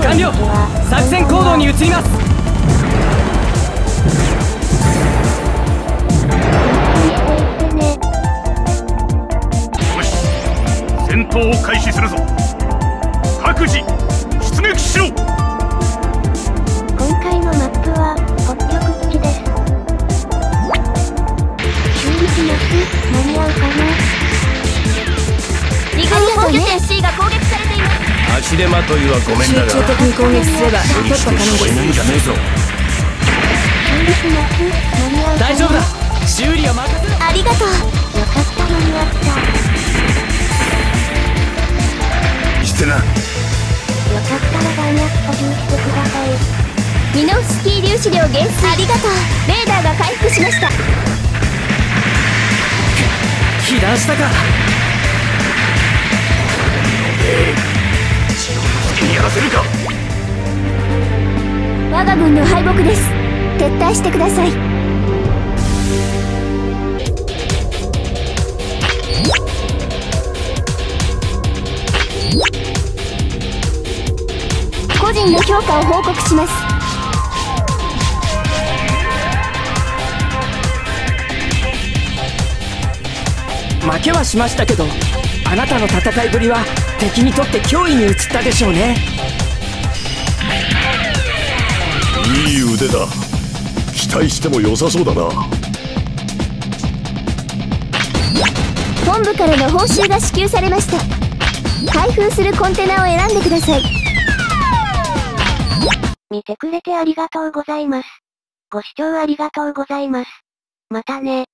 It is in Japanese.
備完了作戦行動に移りますよし戦闘を開始するぞ各自出撃しろ今回のマップは、北極基地です。修理します。間に合うかな？二軍本拠点 C が攻撃足手まといはごめんだが集中的に攻撃すれば無理突破可能して死ぬんです。大丈夫だ。修理を任せろ。ありがとう。よかった間に合った。してな。よかったら弾薬補充してください。ミノフスキー粒子量減衰ありがとう。レーダーが回復しました。被弾したかさせるか。我が軍の敗北です。撤退してください。個人の評価を報告します。負けはしましたけどあなたの戦いぶりは敵にとって脅威に移ったでしょうねいい腕だ期待しても良さそうだな本部からの報酬が支給されました開封するコンテナを選んでください見てくれてありがとうございます。ご視聴ありがとうございます。またね。